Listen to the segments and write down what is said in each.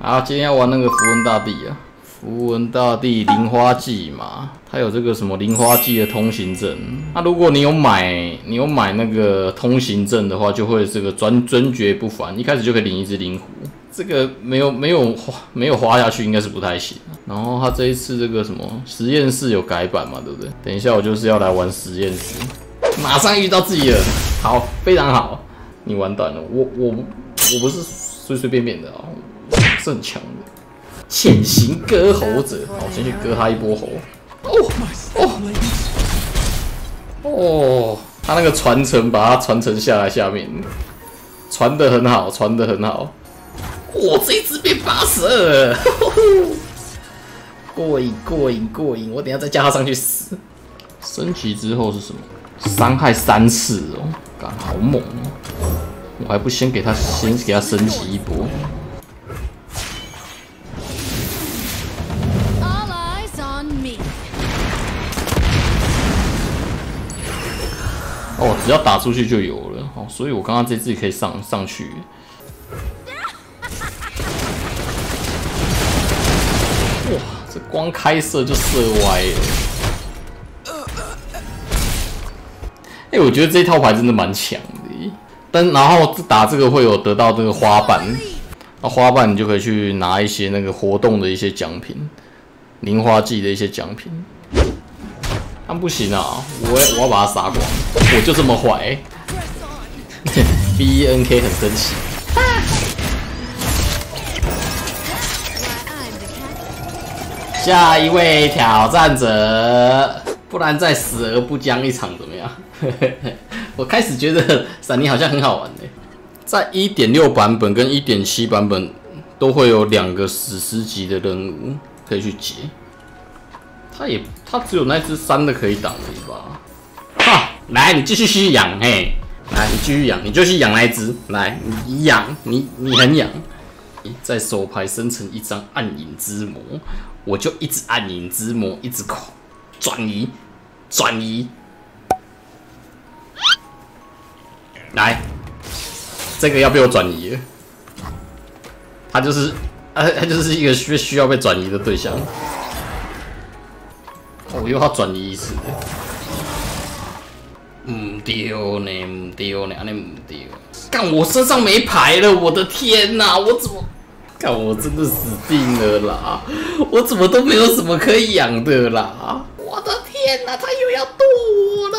啊，今天要玩那个符文大帝啊，符文大帝灵花季嘛，它有这个什么灵花季的通行证。那如果你有买，你有买那个通行证的话，就会这个专尊爵不凡，一开始就可以领一只灵狐。这个没有没有花没有花下去，应该是不太行。然后他这一次这个什么实验室有改版嘛，对不对？等一下我就是要来玩实验室，马上遇到自己人，好，非常好。你完蛋了，我我我不是随随便便的啊，是很强的。潜行割喉者，好，先去割他一波喉。哦哦哦，他那个传承把它传承下来，下面传的很好，传的很好。我这一只变八十二，过瘾过瘾过瘾！我等下再加他上去死。升级之后是什么？伤害三次哦，干好猛哦！我还不先给他先给他升级一波。哦，只要打出去就有了哦，所以我刚刚这只可以上上去。哇，这光开射就射歪了。哎，我觉得这套牌真的蛮强的。但然后打这个会有得到这个花瓣，那花瓣你就可以去拿一些那个活动的一些奖品，零花季的一些奖品。但不行啊，我我要把他杀光，我就这么坏。B N K 很生气。下一位挑战者，不然再死而不僵一场怎么样？我开始觉得闪灵好像很好玩呢。在一点六版本跟一点七版本都会有两个史诗级的任务可以去解。他也他只有那只三的可以挡而已吧？哈，来你继续去养嘿，来你继续养，你就去养那一只，来你养你你很养。在手牌生成一张暗影之魔。我就一直暗影之魔，一直狂转移，转移，来，这个要被我转移，他就是，他他就是一个需需要被转移的对象。我又要转移一次，唔丢呢，唔丢呢，安尼唔丢，看我身上没牌了，我的天哪，我怎么？看我真的死定了啦！我怎么都没有什么可以养的啦！我的天哪，他又要剁我了！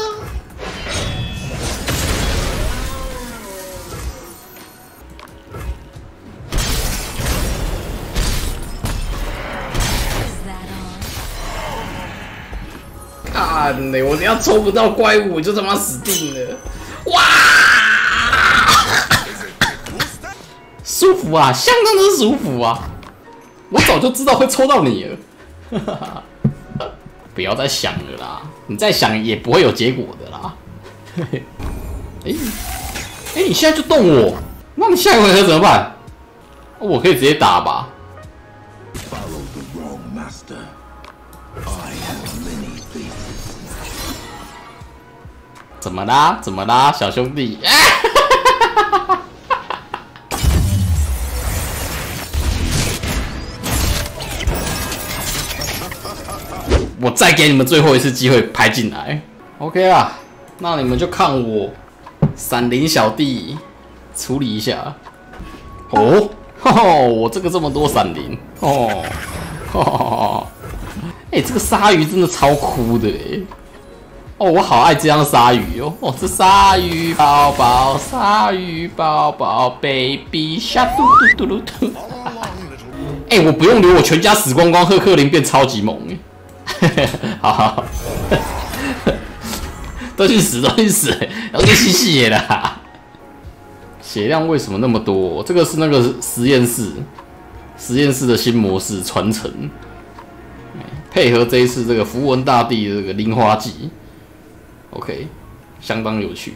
看嘞，我只要抽不到怪物，我就他妈死定了！哇！舒服啊，相当的舒服啊！我早就知道会抽到你了，哈哈哈不要再想了啦，你再想也不会有结果的啦。哎，哎，你现在就动我，那你下一回合怎么办？我可以直接打吧。怎么啦？怎么啦，小兄弟？我再给你们最后一次机会拍进来，OK 啊？那你们就看我闪灵小弟处理一下。哦，我这个这么多闪灵哦，哎，这个鲨鱼真的超酷的哎！哦，我好爱这样鲨鱼哦！哦，是鲨鱼宝宝，鲨鱼宝宝，baby 下嘟嘟嘟嘟嘟。哎，我不用留，我全家死光光，赫克林变超级猛 哎！好好，都去死，都去死，要去吸血了。血量为什么那么多？这个是那个实验室，实验室的新模式传承，配合这一次这个符文大帝这个灵花季，OK，相当有趣。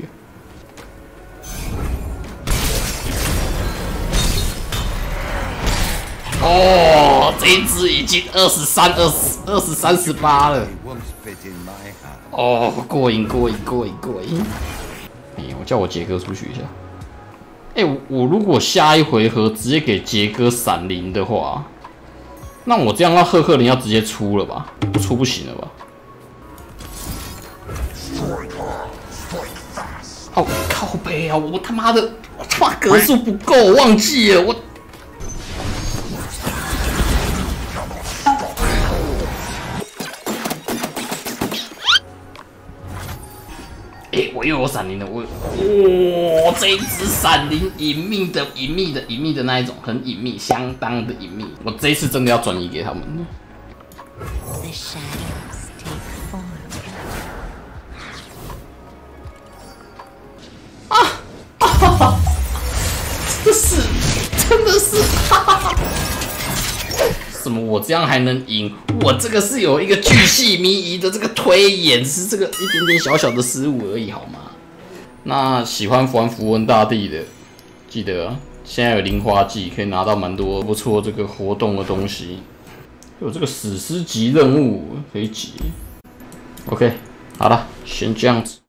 哦，这一只已经二十三、二十二十三十八了。哦，过瘾，过瘾，过瘾，过瘾！哎，我叫我杰哥出去一下。哎，我如果下一回合直接给杰哥闪灵的话，那我这样要赫赫林要直接出了吧？出不行了吧？哦，靠背啊！我他妈的，我他妈格数不够，忘记了我。哎，我又有闪灵的！我，哇，这一只闪灵隐秘的、隐秘的、隐秘的那一种，很隐秘，相当的隐秘。我这一次真的要转移给他们。啊！怎么我这样还能赢？我这个是有一个巨细靡遗的这个推演，是这个一点点小小的失误而已，好吗？那喜欢玩符文大帝的，记得啊，现在有零花季，可以拿到蛮多不错这个活动的东西。有这个史诗级任务可以解。OK，好了，先这样子。